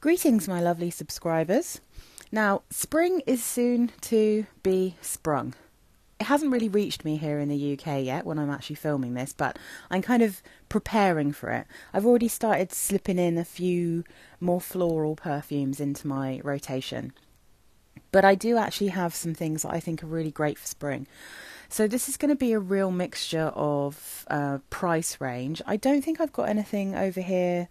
Greetings, my lovely subscribers. Now, spring is soon to be sprung. It hasn't really reached me here in the UK yet when I'm actually filming this, but I'm kind of preparing for it. I've already started slipping in a few more floral perfumes into my rotation. But I do actually have some things that I think are really great for spring. So this is going to be a real mixture of uh, price range. I don't think I've got anything over here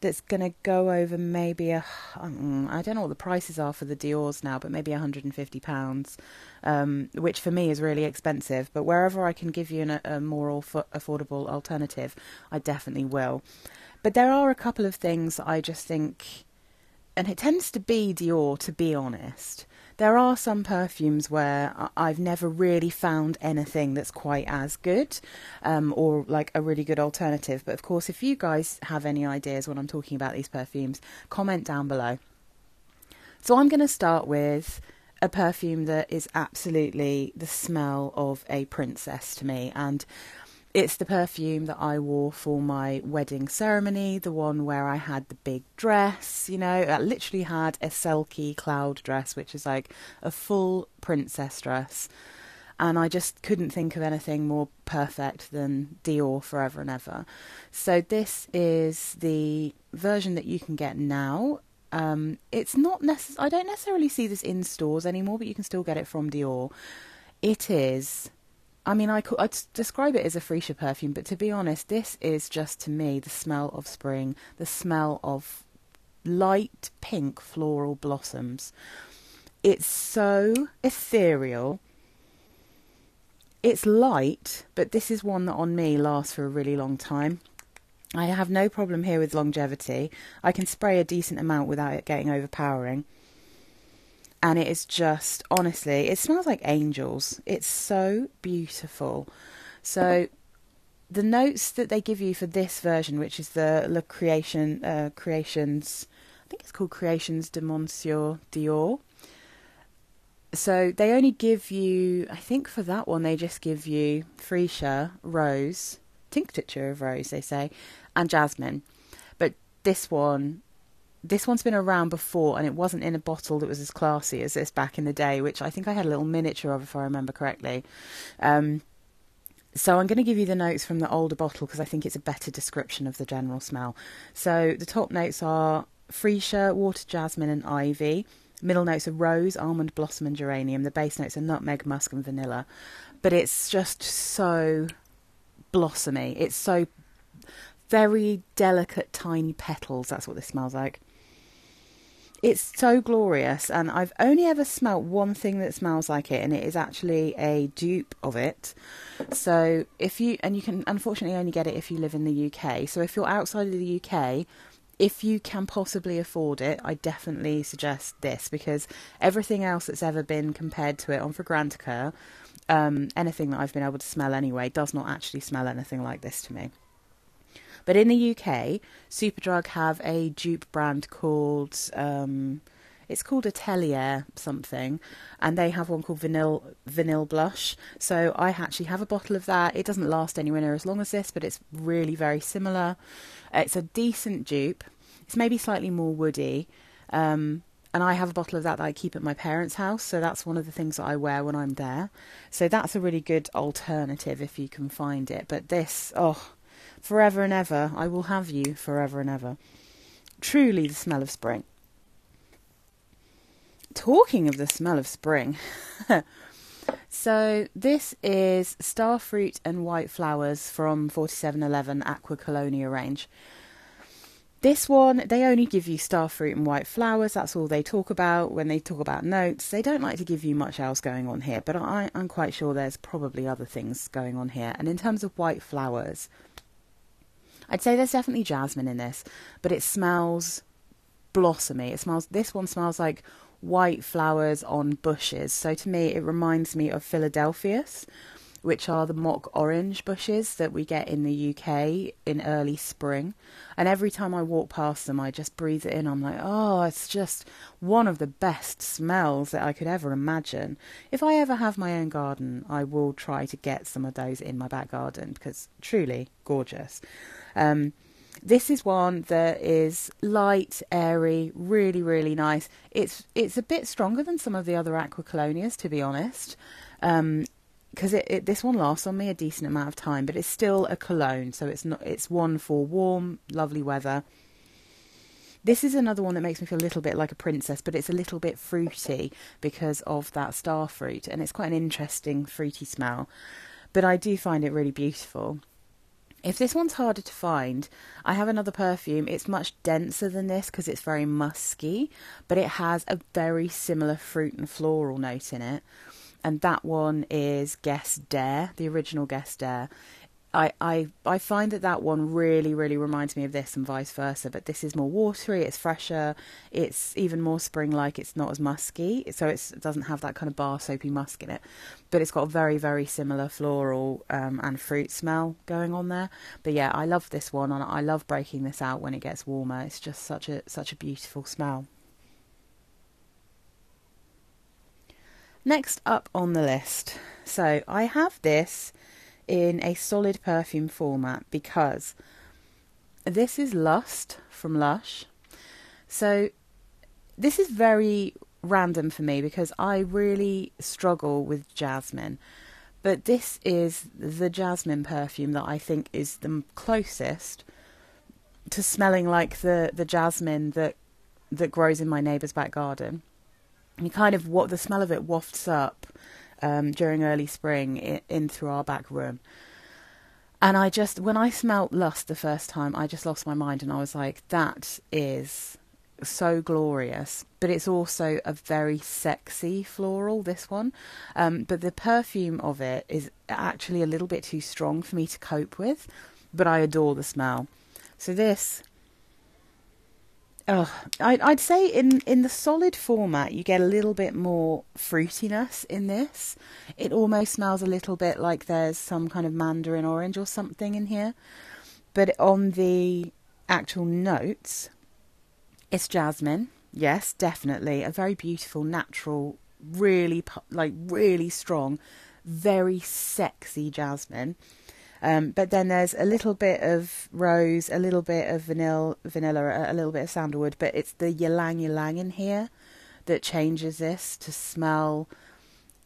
that's going to go over maybe a um, I don't know what the prices are for the Dior's now, but maybe 150 pounds, um, which for me is really expensive. But wherever I can give you an, a more affordable alternative, I definitely will. But there are a couple of things I just think, and it tends to be Dior, to be honest. There are some perfumes where I've never really found anything that's quite as good um, or like a really good alternative. But of course, if you guys have any ideas when I'm talking about these perfumes, comment down below. So I'm going to start with a perfume that is absolutely the smell of a princess to me. And it's the perfume that I wore for my wedding ceremony, the one where I had the big dress, you know, I literally had a Selkie cloud dress, which is like a full princess dress. And I just couldn't think of anything more perfect than Dior Forever and Ever. So, this is the version that you can get now. Um, it's not necess- I don't necessarily see this in stores anymore, but you can still get it from Dior. It is I mean, I could, I'd describe it as a freesia perfume, but to be honest, this is just to me the smell of spring, the smell of light pink floral blossoms. It's so ethereal. It's light, but this is one that on me lasts for a really long time. I have no problem here with longevity. I can spray a decent amount without it getting overpowering and it is just honestly it smells like angels. It's so beautiful. So the notes that they give you for this version which is the Le Creation uh, Creations I think it's called Creations de Monsieur Dior. So they only give you I think for that one they just give you freesia rose tincture of rose they say and jasmine. But this one this one's been around before and it wasn't in a bottle that was as classy as this back in the day, which I think I had a little miniature of if I remember correctly. Um, so I'm going to give you the notes from the older bottle because I think it's a better description of the general smell. So the top notes are freesia, water jasmine, and ivy. Middle notes are rose, almond, blossom, and geranium. The base notes are nutmeg, musk, and vanilla. But it's just so blossomy. It's so very delicate, tiny petals. That's what this smells like. It's so glorious, and I've only ever smelt one thing that smells like it, and it is actually a dupe of it. So if you and you can unfortunately only get it if you live in the UK. So if you're outside of the UK, if you can possibly afford it, I definitely suggest this because everything else that's ever been compared to it on Fragrantica, um, anything that I've been able to smell anyway, does not actually smell anything like this to me. But in the UK, Superdrug have a dupe brand called um, it's called Atelier something, and they have one called Vanille Vanille Blush. So I actually have a bottle of that. It doesn't last anywhere near as long as this, but it's really very similar. It's a decent dupe. It's maybe slightly more woody. Um, and I have a bottle of that that I keep at my parents' house, so that's one of the things that I wear when I'm there. So that's a really good alternative if you can find it. But this, oh, Forever and ever, I will have you forever and ever. Truly the smell of spring. Talking of the smell of spring. so this is Starfruit and White Flowers from 4711 Acqua Colonia range. This one, they only give you starfruit and white flowers. That's all they talk about when they talk about notes. They don't like to give you much else going on here, but I, am quite sure there's probably other things going on here. And in terms of white flowers, I'd say there's definitely jasmine in this, but it smells blossomy. It smells. This one smells like white flowers on bushes. So to me, it reminds me of Philadelphus, which are the mock orange bushes that we get in the UK in early spring. And every time I walk past them, I just breathe it in. I'm like, oh, it's just one of the best smells that I could ever imagine. If I ever have my own garden, I will try to get some of those in my back garden because truly gorgeous. Um, This is one that is light, airy, really, really nice. It's it's a bit stronger than some of the other Acqua Colonias, to be honest, because um, this one lasts on me a decent amount of time, but it's still a cologne, so it's not it's one for warm, lovely weather. This is another one that makes me feel a little bit like a princess, but it's a little bit fruity because of that star fruit, and it's quite an interesting fruity smell. But I do find it really beautiful. If this one's harder to find, I have another perfume. It's much denser than this because it's very musky, but it has a very similar fruit and floral note in it. And that one is Guess Dare, the original Guess Dare. I, I I find that that one really really reminds me of this and vice versa but this is more watery it's fresher it's even more spring like it's not as musky so it doesn't have that kind of bar soapy musk in it but it's got a very very similar floral um, and fruit smell going on there. But yeah I love this one and I love breaking this out when it gets warmer it's just such a such a beautiful smell. Next up on the list so I have this in a solid perfume format because this is Lust from Lush. So this is very random for me because I really struggle with jasmine. But this is the jasmine perfume that I think is the closest to smelling like the, the jasmine that that grows in my neighbour's back garden. You kind of what the smell of it wafts up um, during early spring in, in through our back room. And I just, when I smelt lust the first time, I just lost my mind and I was like, that is so glorious. But it's also a very sexy floral, this one. Um, but the perfume of it is actually a little bit too strong for me to cope with. But I adore the smell. So this Oh, I, I'd say in, in the solid format, you get a little bit more fruitiness in this. It almost smells a little bit like there's some kind of mandarin orange or something in here. But on the actual notes, it's jasmine. Yes, definitely. A very beautiful, natural, really, like, really strong, very sexy jasmine. Um, but then there's a little bit of rose, a little bit of vanilla, vanilla, a little bit of sandalwood. But it's the ylang ylang in here that changes this to smell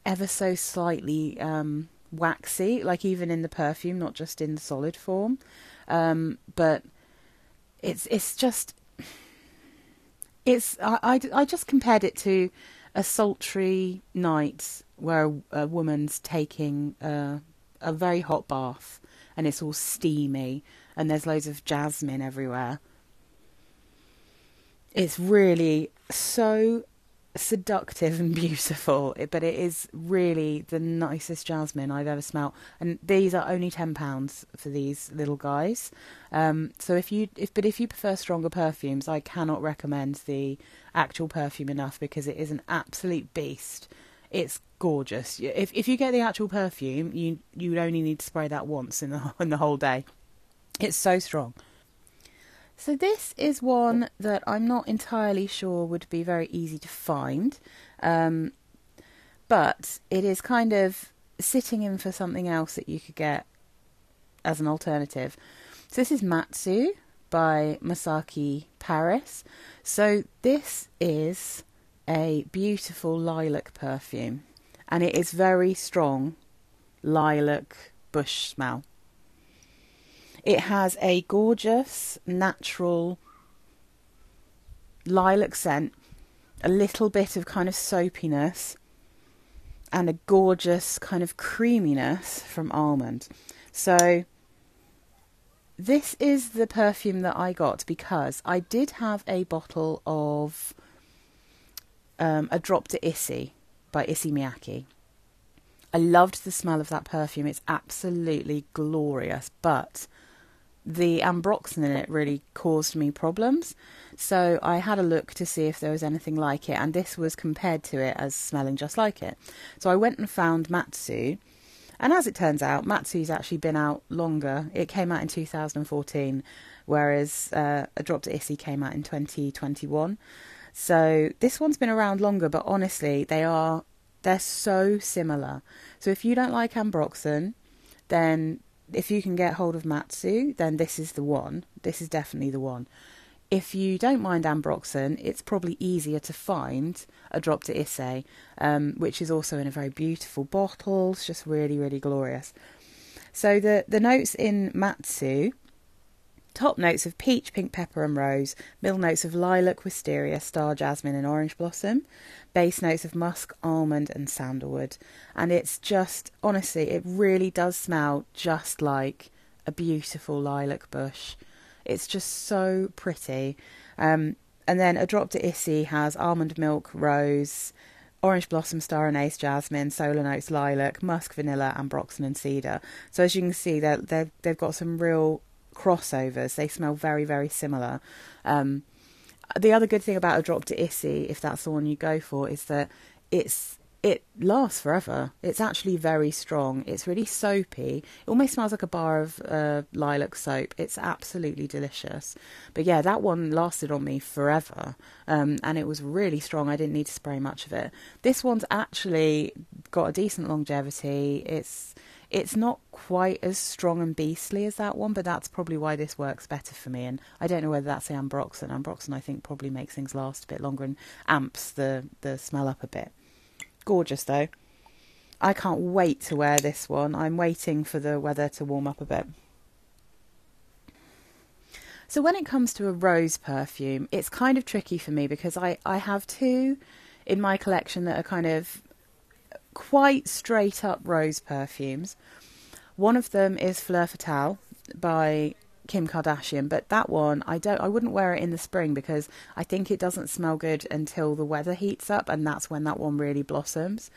ever so slightly um, waxy, like even in the perfume, not just in the solid form. Um, but it's it's just it's I, I, I just compared it to a sultry night where a, a woman's taking a, a very hot bath and it's all steamy and there's loads of jasmine everywhere. It's really so seductive and beautiful, but it is really the nicest jasmine I've ever smelt. And these are only ten pounds for these little guys. Um, so if you, if but if you prefer stronger perfumes, I cannot recommend the actual perfume enough because it is an absolute beast. It's gorgeous. If if you get the actual perfume, you you only need to spray that once in the in the whole day. It's so strong. So this is one that I'm not entirely sure would be very easy to find, um, but it is kind of sitting in for something else that you could get as an alternative. So this is Matsu by Masaki Paris. So this is a beautiful lilac perfume and it is very strong lilac bush smell. It has a gorgeous, natural lilac scent, a little bit of kind of soapiness, and a gorgeous kind of creaminess from almond. So, this is the perfume that I got because I did have a bottle of um, a drop d'Issey by Issey Miyake. I loved the smell of that perfume. It's absolutely glorious, but the ambroxan in it really caused me problems. So I had a look to see if there was anything like it, and this was compared to it as smelling just like it. So I went and found Matsu, and as it turns out, Matsu's actually been out longer. It came out in 2014, whereas uh, A Drop d'Issey came out in 2021. So this one's been around longer, but honestly, they are they're so similar. So if you don't like ambroxan, then if you can get hold of Matsu, then this is the one. This is definitely the one. If you don't mind ambroxan, it's probably easier to find a drop d'Issey, um, which is also in a very beautiful bottle. It's just really, really glorious. So the, the notes in Matsu Top notes of peach, pink pepper, and rose. Middle notes of lilac, wisteria, star jasmine, and orange blossom. Base notes of musk, almond, and sandalwood. And it's just, honestly, it really does smell just like a beautiful lilac bush. It's just so pretty. Um, and then a drop d'Issey has almond milk, rose, orange blossom, star anise, jasmine, solar notes, lilac, musk, vanilla, ambroxan, and cedar. So as you can see, they they've got some real crossovers. They smell very, very similar. Um, the other good thing about a drop d'Issey, if that's the one you go for, is that it's it lasts forever. It's actually very strong. It's really soapy. It almost smells like a bar of uh, lilac soap. It's absolutely delicious. But yeah, that one lasted on me forever, um, and it was really strong. I didn't need to spray much of it. This one's actually got a decent longevity. It's it's not quite as strong and beastly as that one, but that's probably why this works better for me. And I don't know whether that's the ambroxan. Ambroxan, I think, probably makes things last a bit longer and amps the, the smell up a bit. Gorgeous, though. I can't wait to wear this one. I'm waiting for the weather to warm up a bit. So when it comes to a rose perfume, it's kind of tricky for me because I, I have two in my collection that are kind of quite straight up rose perfumes. One of them is Fleur Fatale by Kim Kardashian, but that one I don't I wouldn't wear it in the spring because I think it doesn't smell good until the weather heats up and that's when that one really blossoms.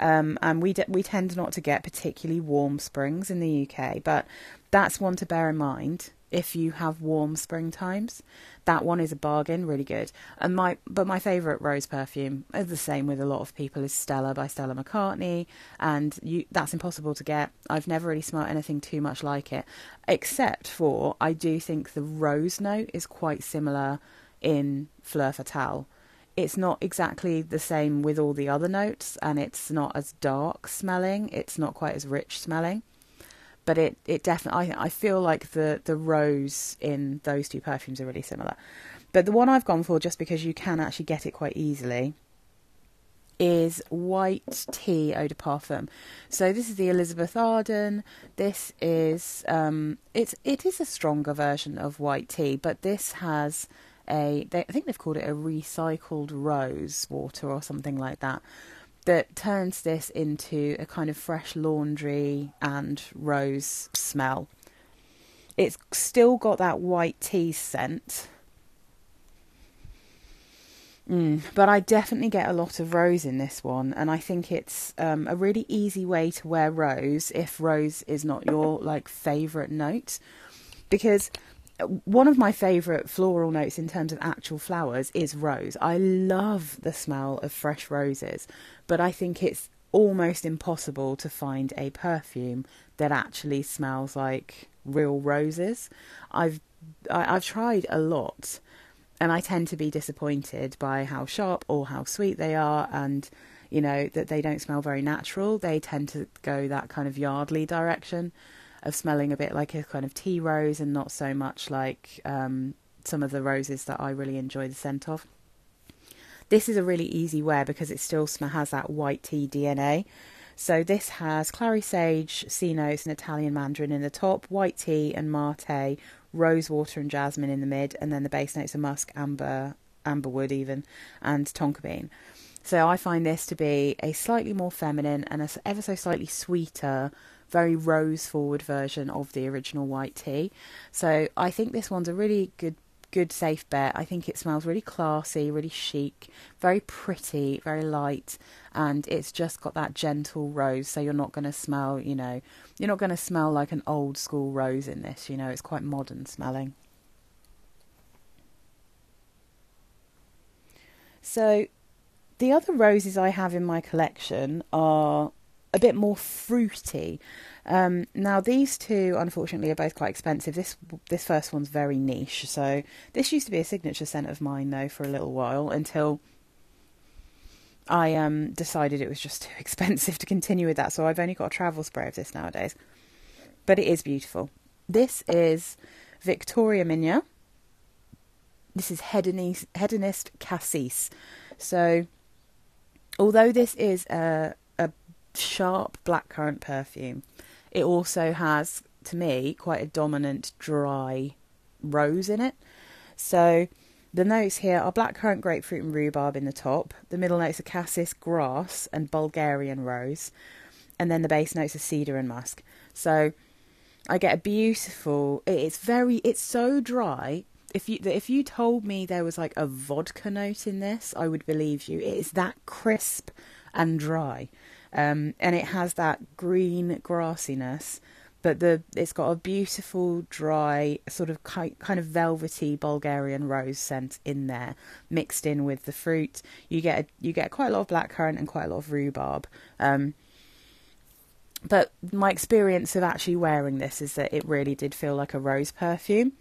Um, and we we tend not to get particularly warm springs in the UK, but that's one to bear in mind if you have warm spring times. That one is a bargain, really good. And my but my favourite rose perfume is the same with a lot of people is Stella by Stella McCartney, and you that's impossible to get. I've never really smelled anything too much like it, except for I do think the rose note is quite similar in Fleur Fatale. It's not exactly the same with all the other notes, and it's not as dark smelling. It's not quite as rich smelling but it it definitely I I feel like the the rose in those two perfumes are really similar. But the one I've gone for just because you can actually get it quite easily is white tea eau de parfum. So this is the Elizabeth Arden. This is um it's it is a stronger version of white tea, but this has a they, I think they've called it a recycled rose water or something like that that turns this into a kind of fresh laundry and rose smell. It's still got that white tea scent. Mm, but I definitely get a lot of rose in this one, and I think it's um, a really easy way to wear rose if rose is not your like favorite note, because one of my favourite floral notes in terms of actual flowers is rose. I love the smell of fresh roses, but I think it's almost impossible to find a perfume that actually smells like real roses. I've I, have i have tried a lot, and I tend to be disappointed by how sharp or how sweet they are, and you know that they don't smell very natural. They tend to go that kind of Yardley direction of smelling a bit like a kind of tea rose and not so much like um, some of the roses that I really enjoy the scent of. This is a really easy wear because it still has that white tea DNA. So this has clary sage, sea notes, and Italian mandarin in the top, white tea and mate, rose water and jasmine in the mid, and then the base notes are musk, amber, amberwood even, and tonka bean. So I find this to be a slightly more feminine and a ever so slightly sweeter very rose forward version of the original white tea. So I think this one's a really good good safe bet. I think it smells really classy, really chic, very pretty, very light, and it's just got that gentle rose. So you're not going to smell, you know, you're not going to smell like an old school rose in this. You know, it's quite modern smelling. So the other roses I have in my collection are a bit more fruity. Um, now these two, unfortunately, are both quite expensive. This this first one's very niche. So this used to be a signature scent of mine, though, for a little while until I um, decided it was just too expensive to continue with that. So I've only got a travel spray of this nowadays. but it is beautiful. This is Viktoria Minya. This is Hedonist, Hedonist Cassis. So, although this is a, a sharp blackcurrant perfume, it also has, to me, quite a dominant dry rose in it. So, the notes here are blackcurrant, grapefruit, and rhubarb in the top. The middle notes are cassis, grass, and Bulgarian rose. And then the base notes are cedar and musk. So I get a beautiful. It's very. It's so dry. If you if you told me there was like a vodka note in this, I would believe you. It is that crisp and dry, um, and it has that green grassiness but the it's got a beautiful dry sort of kind of velvety Bulgarian rose scent in there mixed in with the fruit. You get a, you get quite a lot of blackcurrant and quite a lot of rhubarb. Um, but my experience of actually wearing this is that it really did feel like a rose perfume.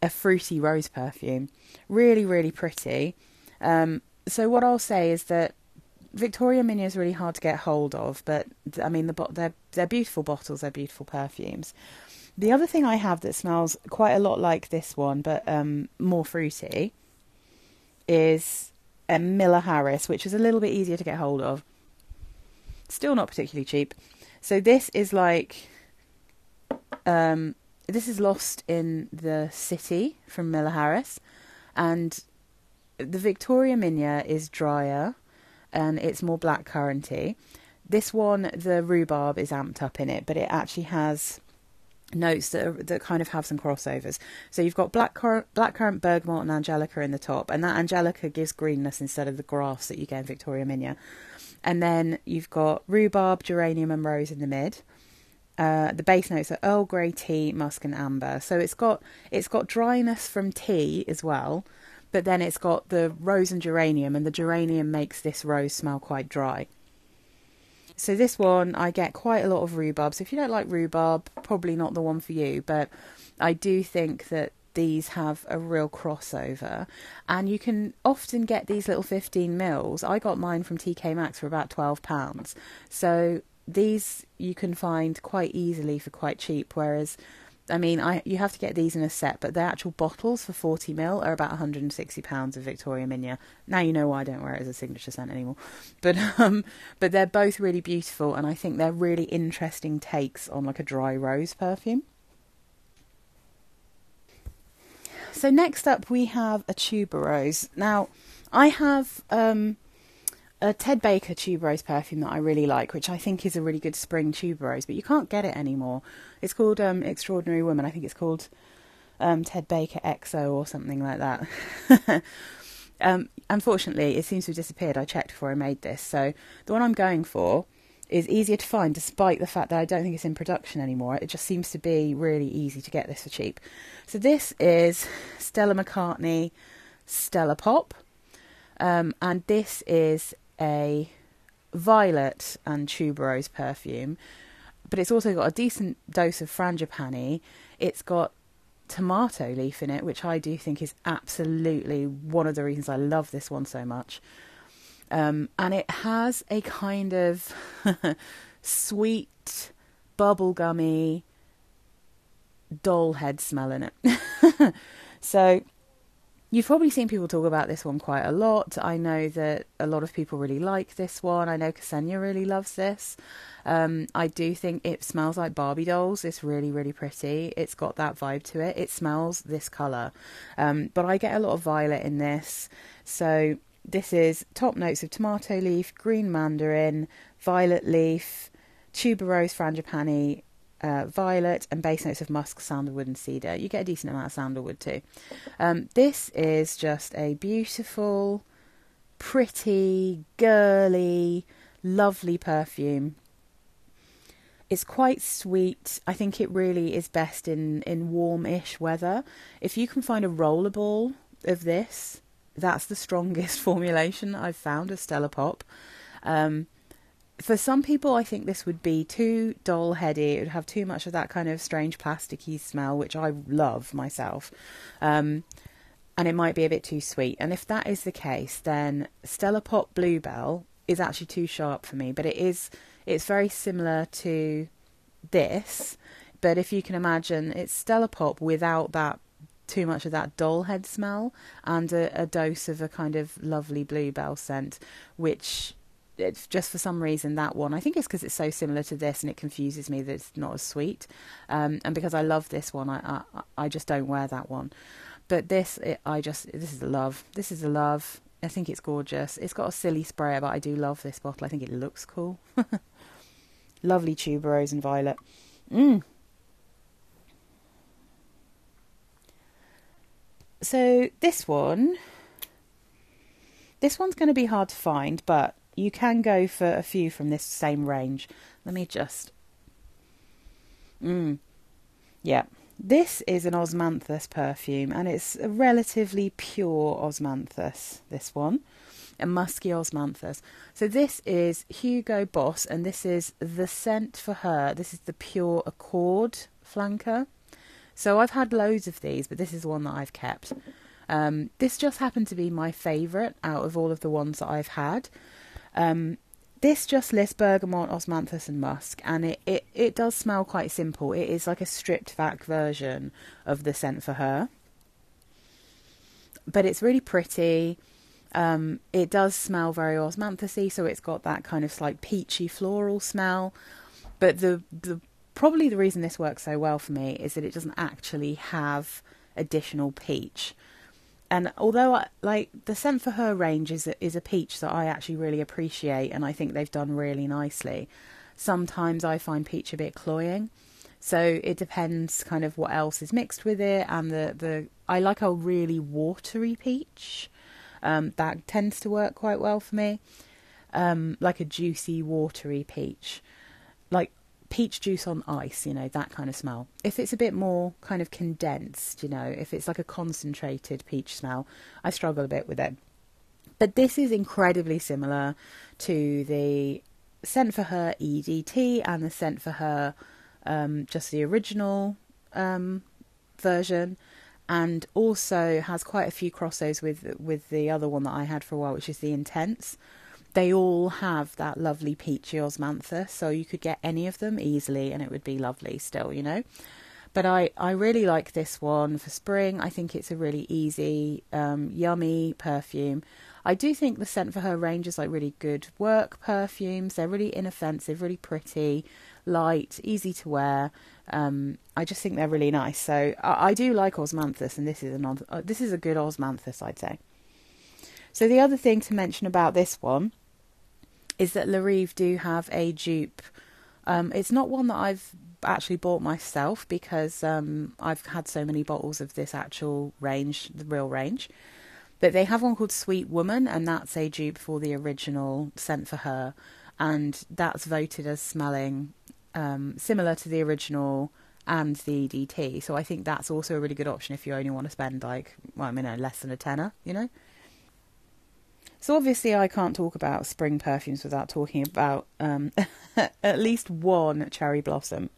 A fruity rose perfume. Really really pretty. Um, so what I'll say is that Viktoria Minya is really hard to get hold of, but I mean, the they're they're beautiful bottles, they're beautiful perfumes. The other thing I have that smells quite a lot like this one, but um, more fruity, is a Miller Harris, which is a little bit easier to get hold of. Still not particularly cheap. So this is like, um, this is Lost in the City from Miller Harris, and the Viktoria Minya is drier and it's more blackcurranty. This one, the rhubarb is amped up in it, but it actually has notes that are, that kind of have some crossovers. So you've got blackcurrant, blackcurrant, bergamot, and angelica in the top, and that angelica gives greenness instead of the grass that you get in Viktoria Minya. And then you've got rhubarb, geranium, and rose in the mid. Uh, the base notes are Earl Grey tea, musk, and amber. So it's got it's got dryness from tea as well, but then it's got the rose and geranium, and the geranium makes this rose smell quite dry. So this one, I get quite a lot of rhubarb. So if you don't like rhubarb, probably not the one for you. But I do think that these have a real crossover, and you can often get these little 15 mils. I got mine from TK Maxx for about 12 pounds. So these you can find quite easily for quite cheap, whereas I mean, I you have to get these in a set, but the actual bottles for 40 mil are about 160 pounds of Viktoria Minya. Now you know why I don't wear it as a signature scent anymore. But um, but they're both really beautiful, and I think they're really interesting takes on like a dry rose perfume. So next up we have a tuberose. Now I have um, a Ted Baker tuberose perfume that I really like, which I think is a really good spring tuberose, but you can't get it anymore. It's called um, Extraordinary Woman. I think it's called um, Ted Baker XO or something like that. um, unfortunately, it seems to have disappeared. I checked before I made this. So the one I'm going for is easier to find despite the fact that I don't think it's in production anymore. It just seems to be really easy to get this for cheap. So this is Stella McCartney Stella Pop. Um, and this is a violet and tuberose perfume, but it's also got a decent dose of frangipani. It's got tomato leaf in it, which I do think is absolutely one of the reasons I love this one so much. Um, and it has a kind of sweet, bubblegummy doll head smell in it. so You've probably seen people talk about this one quite a lot. I know that a lot of people really like this one. I know Ksenia really loves this. Um, I do think it smells like Barbie dolls. It's really, really pretty. It's got that vibe to it. It smells this colour. Um, but I get a lot of violet in this. So this is top notes of tomato leaf, green mandarin, violet leaf, tuberose frangipani, uh, violet, and base notes of musk, sandalwood, and cedar. You get a decent amount of sandalwood too. Um, this is just a beautiful, pretty, girly, lovely perfume. It's quite sweet. I think it really is best in, in warm-ish weather. If you can find a rollerball of this, that's the strongest formulation I've found of Stella Pop. Um, for some people, I think this would be too dull heady. It would have too much of that kind of strange plasticky smell, which I love myself. Um, and it might be a bit too sweet. And if that is the case, then Stella Pop Bluebell is actually too sharp for me. But it is, it's very similar to this, but if you can imagine, it's Stella Pop without that too much of that doll head smell and a, a dose of a kind of lovely bluebell scent, which it's just for some reason that one. I think it's because it's so similar to this and it confuses me that it's not as sweet. Um, and because I love this one, I, I I just don't wear that one. But this, it, I just this is a love. This is a love. I think it's gorgeous. It's got a silly sprayer, but I do love this bottle. I think it looks cool. Lovely tuberose and violet. Mmm. So this one, this one's going to be hard to find, but you can go for a few from this same range. Let me just. Mmm. Yeah. This is an osmanthus perfume, and it's a relatively pure osmanthus, this one. A musky osmanthus. So this is Hugo Boss, and this is the scent for her. This is the pure accord flanker. So I've had loads of these, but this is one that I've kept. Um, this just happened to be my favourite out of all of the ones that I've had. Um, this just lists bergamot, osmanthus, and musk, and it, it, it does smell quite simple. It is like a stripped back version of the scent for her. But it's really pretty. Um, it does smell very osmanthusy, so it's got that kind of slight peachy floral smell. But the the probably the reason this works so well for me is that it doesn't actually have additional peach and although I, like the scent for her range is a, is a peach that I actually really appreciate and I think they've done really nicely. Sometimes I find peach a bit cloying, so it depends kind of what else is mixed with it and the the I like a really watery peach. Um, that tends to work quite well for me. Um, like a juicy, watery peach. Like peach juice on ice, you know, that kind of smell. If it's a bit more kind of condensed, you know, if it's like a concentrated peach smell, I struggle a bit with it. But this is incredibly similar to the scent for her EDT and the scent for her um, just the original um, version, and also has quite a few crossovers with with the other one that I had for a while, which is the Intense they all have that lovely peachy osmanthus, so you could get any of them easily and it would be lovely still, you know. But I, I really like this one for spring. I think it's a really easy, um, yummy perfume. I do think the scent for her range is like really good work perfumes. They're really inoffensive, really pretty, light, easy to wear. Um, I just think they're really nice. So I, I do like osmanthus, and this is an uh, this is a good osmanthus, I'd say. So the other thing to mention about this one is that La Rive do have a dupe. Um, it's not one that I've actually bought myself because um, I've had so many bottles of this actual range, the real range. But they have one called Sweet Woman, and that's a dupe for the original Scent for Her, and that's voted as smelling um, similar to the original and the EDT. So I think that's also a really good option if you only want to spend like, well, I mean, less than a tenner, you know. So obviously, I can't talk about spring perfumes without talking about um, at least one cherry blossom.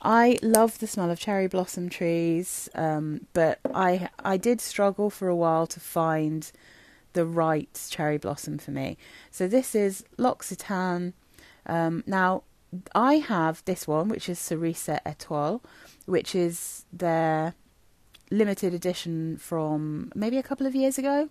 I love the smell of cherry blossom trees, um, but I I did struggle for a while to find the right cherry blossom for me. So this is L'Occitane. Um, now I have this one, which is Cerise Etoile, which is their limited edition from maybe a couple of years ago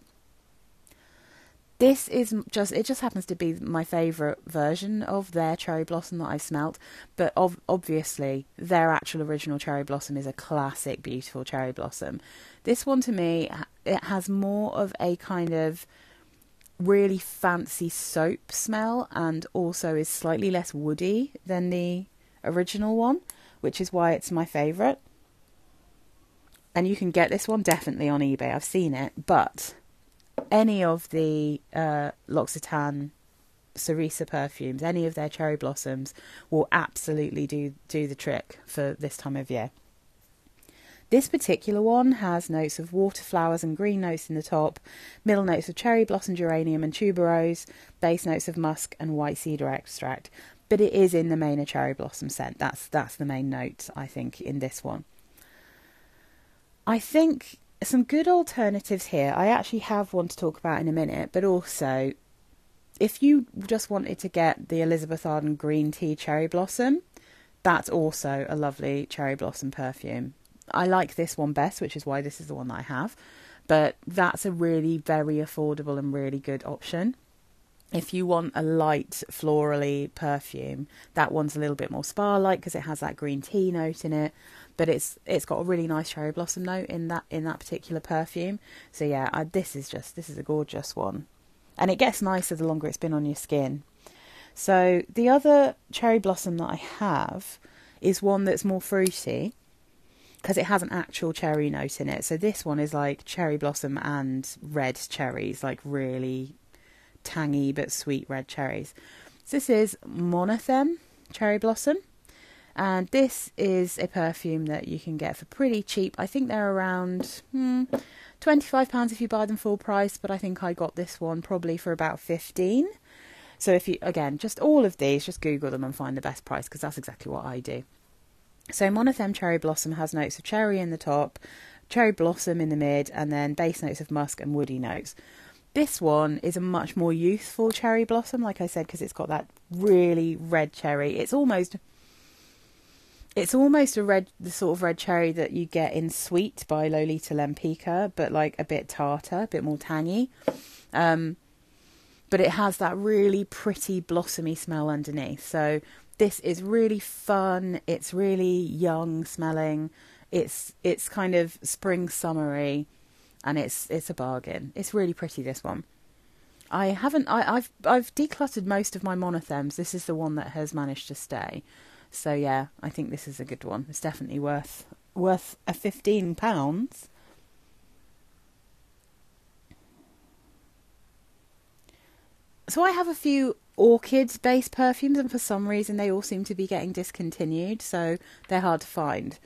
this is just it just happens to be my favorite version of their cherry blossom that I've smelt but ov- obviously their actual original cherry blossom is a classic beautiful cherry blossom. This one to me it has more of a kind of really fancy soap smell and also is slightly less woody than the original one which is why it's my favorite and you can get this one definitely on eBay. I've seen it but any of the uh, L'Occitane Cerisier perfumes, any of their cherry blossoms, will absolutely do do the trick for this time of year. This particular one has notes of water flowers and green notes in the top, middle notes of cherry blossom, geranium, and tuberose, base notes of musk and white cedar extract. But it is in the main a cherry blossom scent. That's that's the main note I think in this one. I think some good alternatives here. I actually have one to talk about in a minute, but also if you just wanted to get the Elizabeth Arden green tea cherry blossom, that's also a lovely cherry blossom perfume. I like this one best, which is why this is the one that I have. But that's a really very affordable and really good option. If you want a light florally perfume, that one's a little bit more spa-like because it has that green tea note in it, but it's it's got a really nice cherry blossom note in that in that particular perfume. So yeah, I, this is just this is a gorgeous one, and it gets nicer the longer it's been on your skin. So the other cherry blossom that I have is one that's more fruity because it has an actual cherry note in it. So this one is like cherry blossom and red cherries, like really tangy but sweet red cherries. So this is Monotheme Cherry Blossom. And this is a perfume that you can get for pretty cheap. I think they're around hmm, £25 if you buy them full price, but I think I got this one probably for about 15 So if you, again, just all of these, just Google them and find the best price because that's exactly what I do. So Monotheme Cherry Blossom has notes of cherry in the top, cherry blossom in the mid, and then base notes of musk and woody notes. This one is a much more youthful cherry blossom, like I said, because it's got that really red cherry. It's almost it's almost a red the sort of red cherry that you get in Sweet by Lolita Lempicka, but like a bit tartar, a bit more tangy. Um, but it has that really pretty blossomy smell underneath. So this is really fun. It's really young smelling. It's it's kind of spring summery and it's it's a bargain. It's really pretty this one. I haven't I, I've I've decluttered most of my monothemes. This is the one that has managed to stay. So yeah, I think this is a good one. It's definitely worth worth a fifteen pounds. So I have a few orchid based perfumes and for some reason they all seem to be getting discontinued, so they're hard to find.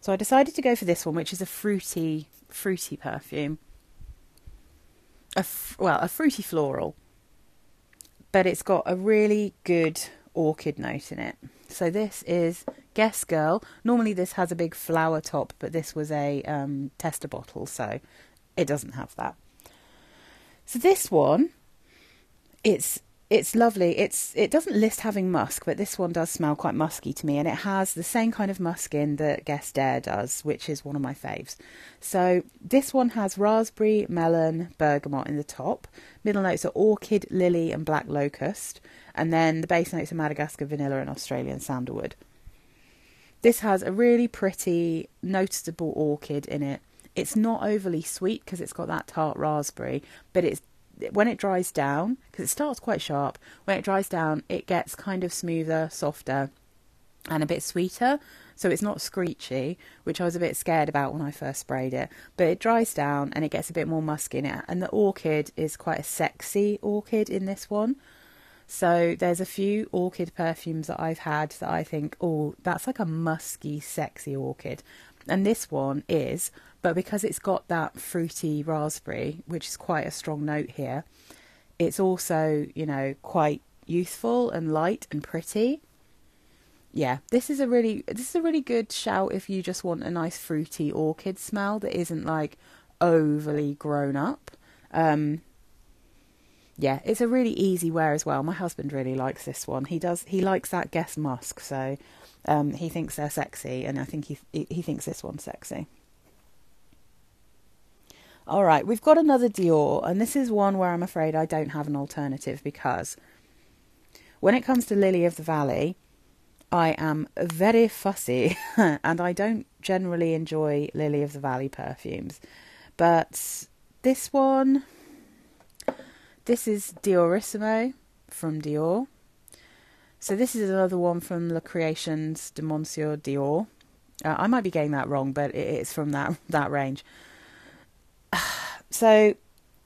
So I decided to go for this one, which is a fruity fruity perfume. A f- well, a fruity floral, but it's got a really good orchid note in it. So this is Guess Girl. Normally this has a big flower top, but this was a um, tester bottle, so it doesn't have that. So this one, it's it's lovely. It's it doesn't list having musk, but this one does smell quite musky to me, and it has the same kind of musk in that Guess Dare does, which is one of my faves. So this one has raspberry, melon, bergamot in the top. Middle notes are orchid, lily, and black locust, and then the base notes are Madagascar vanilla and Australian sandalwood. This has a really pretty, noticeable orchid in it. It's not overly sweet because it's got that tart raspberry, but it's when it dries down, because it starts quite sharp, when it dries down, it gets kind of smoother, softer, and a bit sweeter. So it's not screechy, which I was a bit scared about when I first sprayed it. But it dries down and it gets a bit more musk in it. And the orchid is quite a sexy orchid in this one. So there's a few orchid perfumes that I've had that I think, oh, that's like a musky, sexy orchid. And this one is but because it's got that fruity raspberry, which is quite a strong note here, it's also, you know, quite youthful and light and pretty. Yeah, this is a really this is a really good shout if you just want a nice fruity orchid smell that isn't like overly grown up. Um, yeah, it's a really easy wear as well. My husband really likes this one. He does. He likes that Guess Musk, so um, he thinks they're sexy, and I think he he thinks this one's sexy. All right, we've got another Dior, and this is one where I'm afraid I don't have an alternative because when it comes to Lily of the Valley, I am very fussy and I don't generally enjoy Lily of the Valley perfumes. But this one, this is Diorissimo from Dior. So this is another one from Le Creations de Monsieur Dior. Uh, I might be getting that wrong, but it's from that that range. So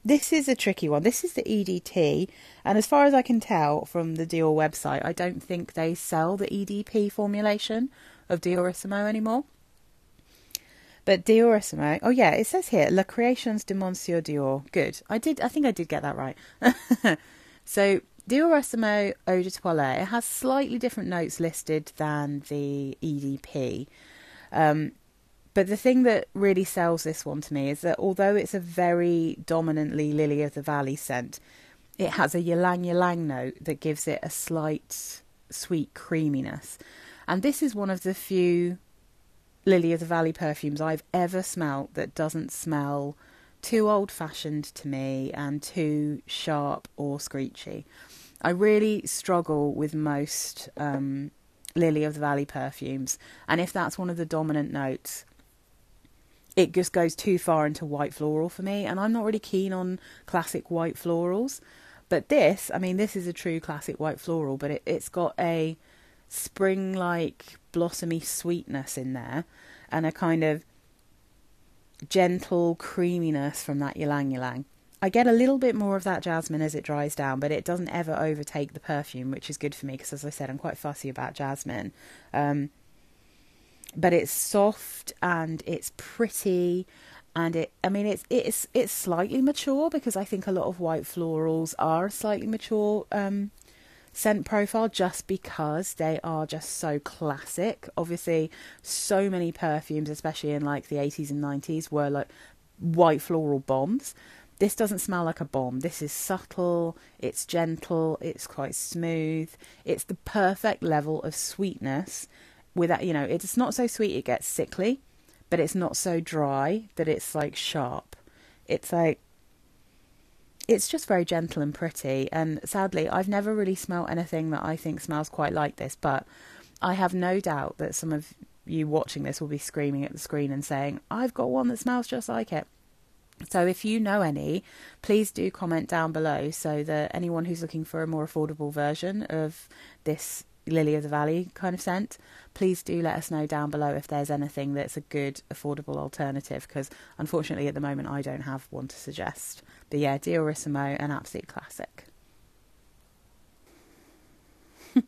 this is a tricky one. This is the EDT, and as far as I can tell from the Dior website, I don't think they sell the EDP formulation of Diorissimo anymore. But Dior Diorissimo, oh yeah, it says here La Créations de Monsieur Dior. Good. I did. I think I did get that right. so Diorissimo Eau de Toilette. It has slightly different notes listed than the EDP. Um, but the thing that really sells this one to me is that although it's a very dominantly Lily of the Valley scent, it has a ylang ylang note that gives it a slight sweet creaminess. And this is one of the few Lily of the Valley perfumes I've ever smelt that doesn't smell too old fashioned to me and too sharp or screechy. I really struggle with most um, Lily of the Valley perfumes, and if that's one of the dominant notes, it just goes too far into white floral for me, and I'm not really keen on classic white florals. But this, I mean, this is a true classic white floral, but it, it's got a spring like blossomy sweetness in there and a kind of gentle creaminess from that ylang ylang. I get a little bit more of that jasmine as it dries down, but it doesn't ever overtake the perfume, which is good for me because, as I said, I'm quite fussy about jasmine. Um, but it's soft and it's pretty, and it. I mean, it's it's it's slightly mature because I think a lot of white florals are slightly mature um, scent profile just because they are just so classic. Obviously, so many perfumes, especially in like the 80s and 90s, were like white floral bombs. This doesn't smell like a bomb. This is subtle, it's gentle, it's quite smooth. It's the perfect level of sweetness without, you know, it's not so sweet it gets sickly, but it's not so dry that it's like sharp. It's like it's just very gentle and pretty. And sadly, I've never really smelt anything that I think smells quite like this. But I have no doubt that some of you watching this will be screaming at the screen and saying, I've got one that smells just like it. So if you know any, please do comment down below so that anyone who's looking for a more affordable version of this Lily of the Valley kind of scent, please do let us know down below if there's anything that's a good affordable alternative because unfortunately at the moment I don't have one to suggest. But yeah, Diorissimo, an absolute classic.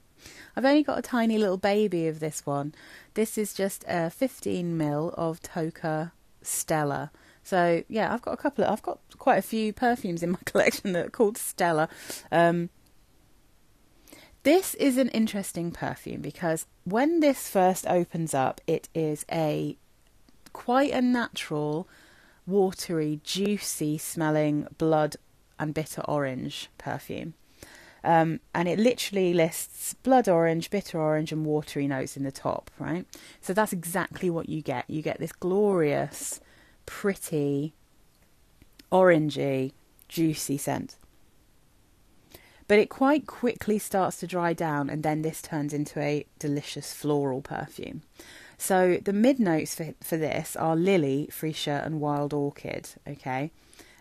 I've only got a tiny little baby of this one. This is just a 15 mil of Tocca Stella. So yeah, I've got a couple of, I've got quite a few perfumes in my collection that are called Stella. Um, this is an interesting perfume because when this first opens up, it is a quite a natural watery, juicy smelling blood and bitter orange perfume. Um, and it literally lists blood orange, bitter orange, and watery notes in the top, right? So that's exactly what you get. You get this glorious, pretty, orangey, juicy scent. But it quite quickly starts to dry down, and then this turns into a delicious floral perfume. So the mid notes for, for this are lily, freesia, and wild orchid, okay?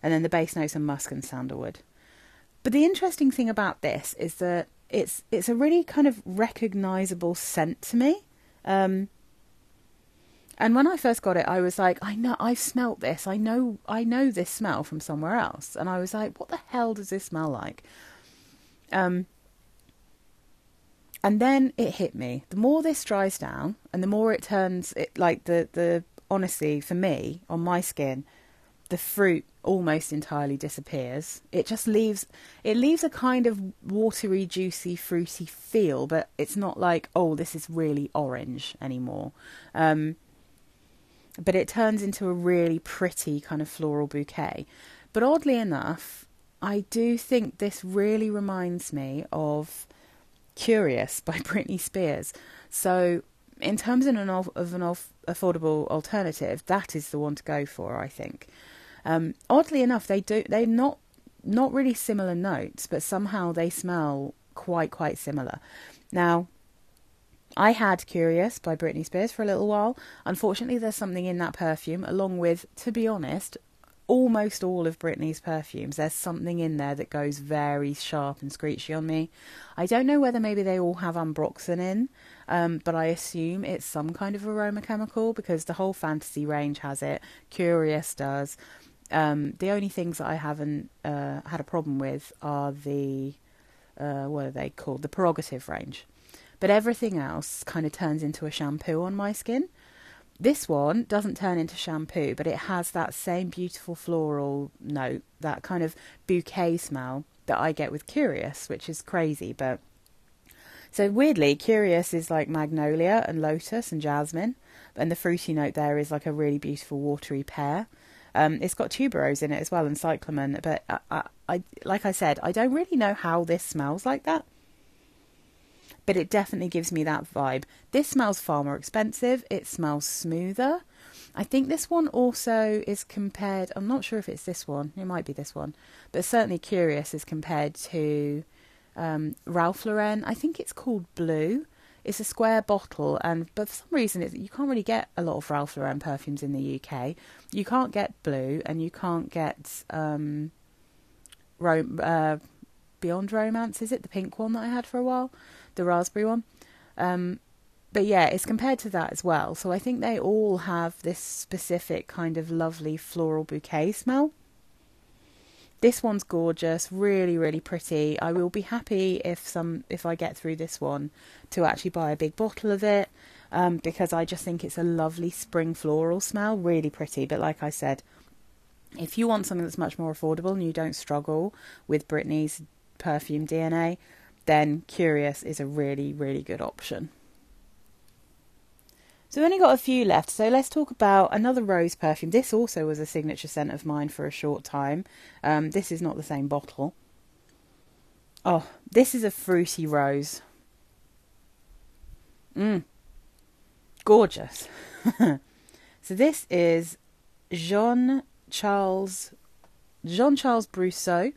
And then the base notes are musk and sandalwood. But the interesting thing about this is that it's it's a really kind of recognizable scent to me. Um, and when I first got it, I was like, I know I've smelt this. I know I know this smell from somewhere else. And I was like, what the hell does this smell like? Um, and then it hit me. The more this dries down, and the more it turns, it like the the honestly for me on my skin, the fruit almost entirely disappears. It just leaves it leaves a kind of watery, juicy, fruity feel, but it's not like oh this is really orange anymore. Um, but it turns into a really pretty kind of floral bouquet. But oddly enough, I do think this really reminds me of Curious by Britney Spears. So, in terms of an, of an affordable alternative, that is the one to go for, I think. Um, oddly enough, they do they're not not really similar notes, but somehow they smell quite quite similar. Now, I had Curious by Britney Spears for a little while. Unfortunately, there's something in that perfume, along with, to be honest, almost all of Britney's perfumes, there's something in there that goes very sharp and screechy on me. I don't know whether maybe they all have ambroxan in, um, but I assume it's some kind of aroma chemical because the whole fantasy range has it. Curious does. Um, the only things that I haven't uh, had a problem with are the uh, what are they called? The prerogative range. But everything else kind of turns into a shampoo on my skin. This one doesn't turn into shampoo, but it has that same beautiful floral note, that kind of bouquet smell that I get with Curious, which is crazy. But so weirdly, Curious is like magnolia and lotus and jasmine, and the fruity note there is like a really beautiful watery pear. Um, it's got tuberose in it as well and cyclamen, but I, I, I, like I said, I don't really know how this smells like that. But it definitely gives me that vibe. This smells far more expensive. It smells smoother. I think this one also is compared. I'm not sure if it's this one. It might be this one, but certainly Curious is compared to um, Ralph Lauren. I think it's called Blue. It's a square bottle, and but for some reason you can't really get a lot of Ralph Lauren perfumes in the UK. You can't get Blue, and you can't get um, uh, Beyond Romance. Is it the pink one that I had for a while, the raspberry one? Um, but yeah, it's compared to that as well. So I think they all have this specific kind of lovely floral bouquet smell. This one's gorgeous, really, really pretty. I will be happy if some if I get through this one to actually buy a big bottle of it um, because I just think it's a lovely spring floral smell, really pretty. But like I said, if you want something that's much more affordable and you don't struggle with Britney's perfume DNA, then Curious is a really, really good option. So we've only got a few left, so let's talk about another rose perfume. This also was a signature scent of mine for a short time. Um, this is not the same bottle. Oh, this is a fruity rose. Mmm. Gorgeous. so this is Jean Charles Jean Charles Brosseau,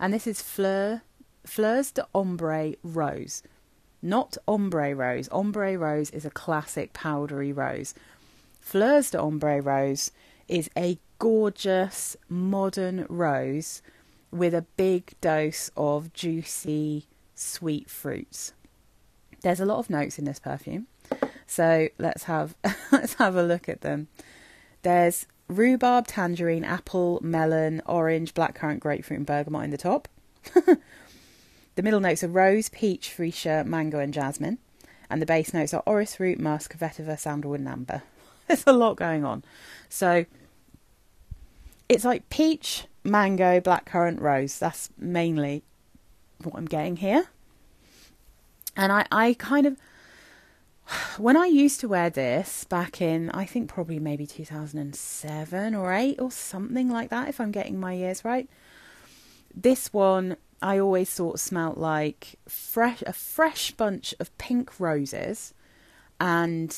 and this is Fleur Fleurs d'Ombre Rose not ombre rose. Ombre rose is a classic powdery rose. Fleurs d'Ombre rose is a gorgeous modern rose with a big dose of juicy sweet fruits. There's a lot of notes in this perfume. So let's have let's have a look at them. There's rhubarb, tangerine, apple, melon, orange, blackcurrant, grapefruit, and bergamot in the top. The middle notes are rose, peach, freesia, mango, and jasmine. And the base notes are orris root, musk, vetiver, sandalwood, and amber. There's a lot going on. So it's like peach, mango, blackcurrant, rose. That's mainly what I'm getting here. And I, I kind of, when I used to wear this back in, I think probably maybe 2007 or 8 or something like that, if I'm getting my years right, this one I always thought smelt like fresh a fresh bunch of pink roses and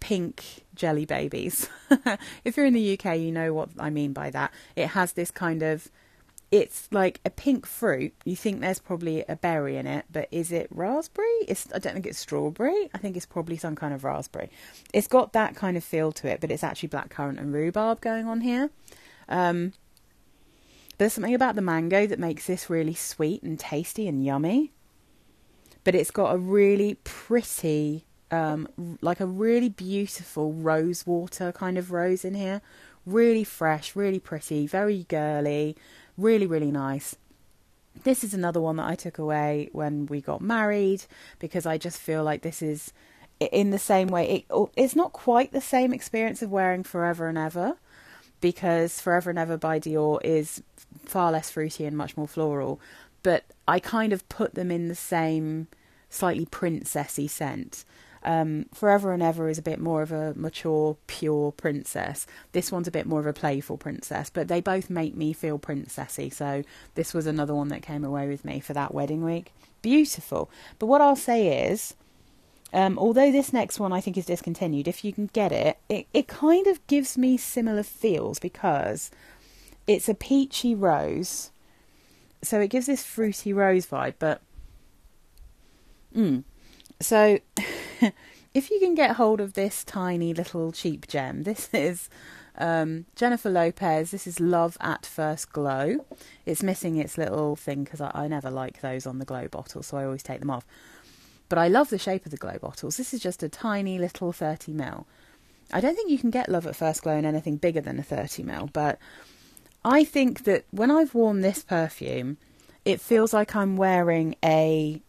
pink jelly babies. if you're in the UK, you know what I mean by that. It has this kind of it's like a pink fruit. You think there's probably a berry in it, but is it raspberry? It's I don't think it's strawberry. I think it's probably some kind of raspberry. It's got that kind of feel to it, but it's actually blackcurrant and rhubarb going on here. Um, there's something about the mango that makes this really sweet and tasty and yummy. But it's got a really pretty, um, like a really beautiful rose water kind of rose in here. Really fresh, really pretty, very girly, really, really nice. This is another one that I took away when we got married because I just feel like this is in the same way. It, oh, it's not quite the same experience of wearing Forever and Ever because Forever and Ever by Dior is far less fruity and much more floral. But I kind of put them in the same slightly princessy scent. Um, Forever and Ever is a bit more of a mature, pure princess. This one's a bit more of a playful princess, but they both make me feel princessy. So this was another one that came away with me for that wedding week. Beautiful. But what I'll say is, um, although this next one I think is discontinued, if you can get it, it, it kind of gives me similar feels because it's a peachy rose. So it gives this fruity rose vibe, but. Mm. So if you can get hold of this tiny little cheap gem, this is um, Jennifer Lopez. This is Love at First Glow. It's missing its little thing because I, I never like those on the glow bottle, so I always take them off. But I love the shape of the glow bottles. This is just a tiny little 30 ml. I don't think you can get Love at First Glow in anything bigger than a 30 ml, but I think that when I've worn this perfume, it feels like I'm wearing a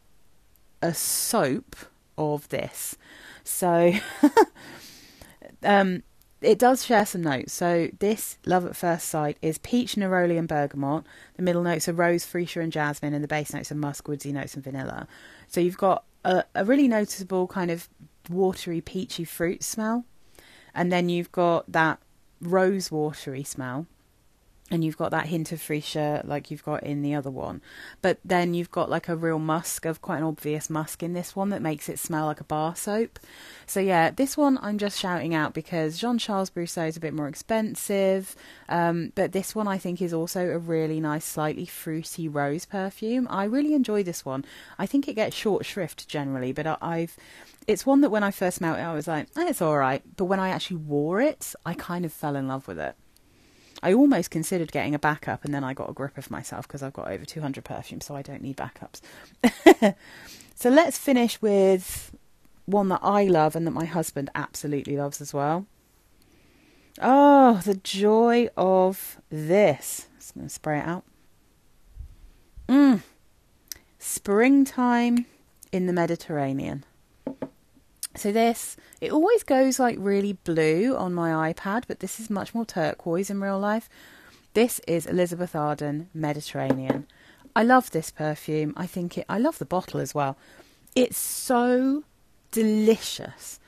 a soap of this. So um, it does share some notes. So this Love at First Sight is peach, neroli, and bergamot. The middle notes are rose, freesia, and jasmine, and the base notes are musk, woodsy notes, and vanilla. So you've got a, a really noticeable kind of watery, peachy fruit smell, and then you've got that rose watery smell and you've got that hint of freesia like you've got in the other one. But then you've got like a real musk of quite an obvious musk in this one that makes it smell like a bar soap. So yeah, this one I'm just shouting out because Jean Charles Brosseau is a bit more expensive, um, but this one I think is also a really nice, slightly fruity rose perfume. I really enjoy this one. I think it gets short shrift generally, but I've it's one that when I first smelled it, I was like, eh, it's all right. But when I actually wore it, I kind of fell in love with it. I almost considered getting a backup, and then I got a grip of myself because I've got over 200 perfumes, so I don't need backups. so let's finish with one that I love and that my husband absolutely loves as well. Oh, the joy of this. I'm going to spray it out. Mmm. Springtime in the Mediterranean. So this, it always goes like really blue on my iPad, but this is much more turquoise in real life. This is Elizabeth Arden Mediterranean. I love this perfume. I think it, I love the bottle as well. It's so delicious.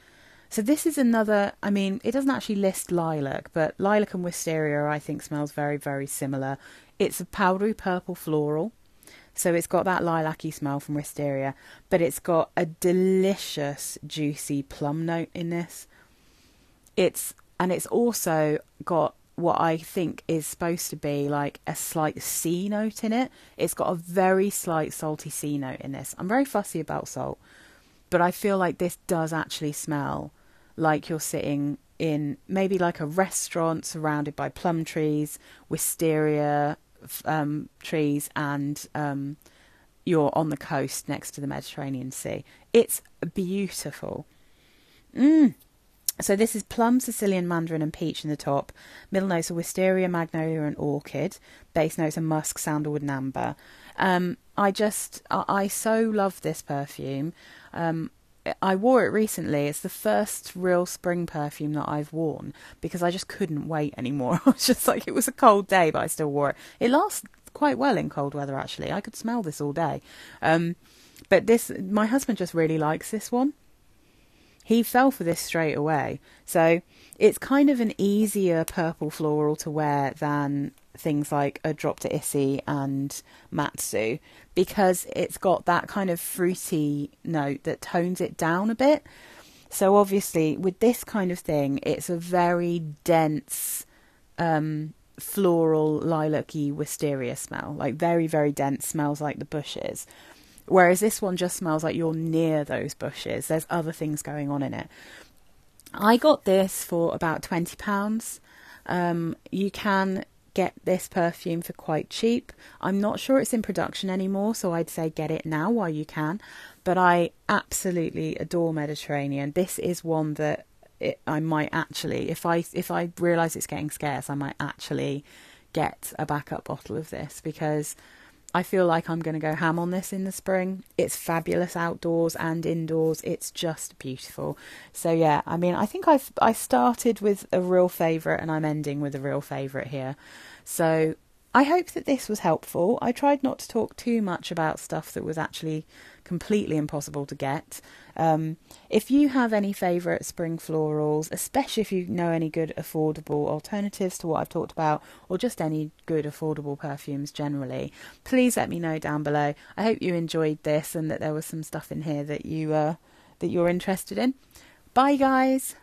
So this is another, I mean, it doesn't actually list lilac, but lilac and wisteria I think smells very, very similar. It's a powdery purple floral. So it's got that lilac-y smell from wisteria, but it's got a delicious, juicy plum note in this. It's and it's also got what I think is supposed to be like a slight sea note in it. It's got a very slight salty sea note in this. I'm very fussy about salt, but I feel like this does actually smell like you're sitting in maybe like a restaurant surrounded by plum trees, wisteria, um, trees and um, you're on the coast next to the Mediterranean Sea. It's beautiful. Mm. So this is plum, Sicilian mandarin, and peach in the top. Middle notes are wisteria, magnolia, and orchid. Base notes are musk, sandalwood, and amber. Um, I just, I, I, so love this perfume. Um, I wore it recently. It's the first real spring perfume that I've worn because I just couldn't wait anymore. I was just like, it was a cold day, but I still wore it. It lasts quite well in cold weather, actually. I could smell this all day. Um, but this, my husband just really likes this one. He fell for this straight away. So it's kind of an easier purple floral to wear than things like a drop d'Issey and Matsu because it's got that kind of fruity note that tones it down a bit. So obviously with this kind of thing, it's a very dense, um, floral lilac-y wisteria smell, like very very dense, smells like the bushes. Whereas this one just smells like you're near those bushes. There's other things going on in it. I got this for about twenty pounds. Um, you can get this perfume for quite cheap. I'm not sure it's in production anymore, so I'd say get it now while you can. But I absolutely adore Mediterranean. This is one that it, I might actually, if I if I realise it's getting scarce, I might actually get a backup bottle of this because I feel like I'm going to go ham on this in the spring. It's fabulous outdoors and indoors. It's just beautiful. So yeah, I mean, I think I've I started with a real favorite and I'm ending with a real favorite here. So I hope that this was helpful. I tried not to talk too much about stuff that was actually completely impossible to get. Um, if you have any favourite spring florals, especially if you know any good affordable alternatives to what I've talked about, or just any good affordable perfumes generally, please let me know down below. I hope you enjoyed this and that there was some stuff in here that you uh, that you're interested in. Bye, guys.